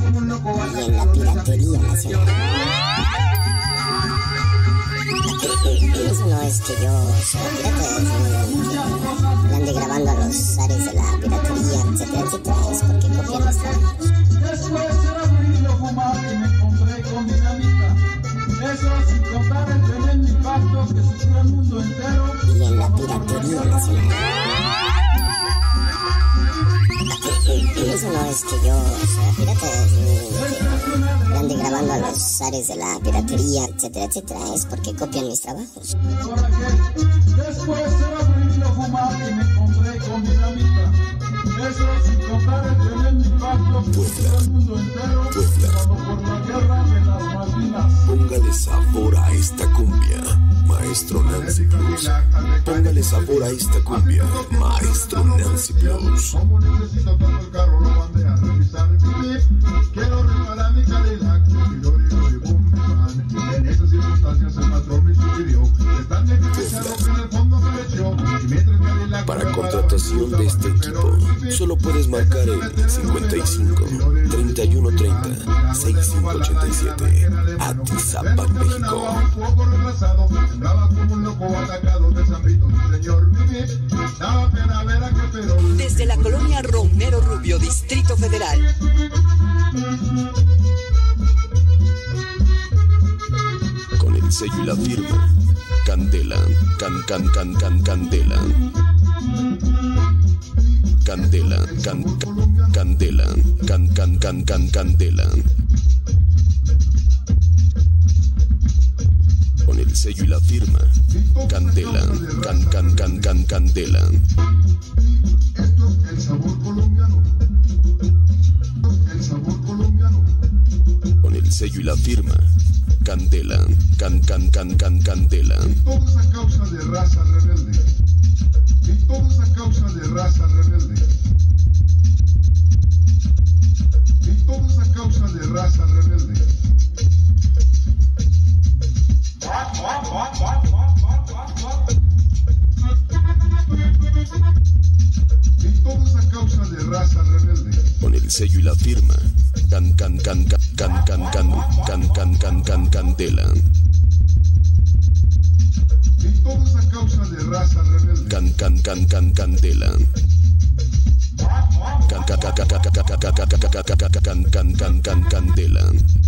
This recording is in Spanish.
y en la piratería nacional. Eso no es que yo sea pirata, ande grabando a los ares de la piratería, etcétera, etcétera, es porque copian los. Eso impacto que sufrió el mundo entero. Y en la piratería nacional. Eso no es que yo sea pirata, ande grabando a los ares de la piratería, etcétera, etcétera, es porque copian mis trabajos. Después era prohibido fumar y me encontré con dinamita. Eso sin contar el tremendo impacto sufrió el mundo entero. Por la guerra de las Malvinas. Póngale sabor a esta cumbia, maestro Nancy Plus. Póngale sabor a esta cumbia, maestro Nancy Plus. Como necesito tanto el carro, lo mandé a revisar. Bip, Quiero reparar mi Cadillac, mi lori, lori, boom, mi man. En esas circunstancias el patrón me sugirió de tan negligenciado que en el fondo se le echó. Y mientras el Cadillac Para contratación de este equipo, solo puedes marcar el 55 31 30 6587 Atizapán, México. Andaba como un loco atacado de San Vito, mi señor. Daba pena ver a Desde la colonia Romero Rubio, Distrito Federal. Con el sello y la firma, Candela, can, can, can, can, Candela. Candela, can, can, Candela, can, can, can, can, Candela. Sello y la firma, Candela, can, can, can, can, Candela. Esto es el sabor colombiano. El sabor colombiano. Con el sello y la firma, Candela, can, can, can, can, Candela. Todo es a causa de el sello y la firma, can, can, can, can, can, can, can, can, can, can, can, Candela. A causa de raza rebelde. Can, can, can, can, Candela. Can, can, can, can, can, can, can, can, can, can, can, can, Candela.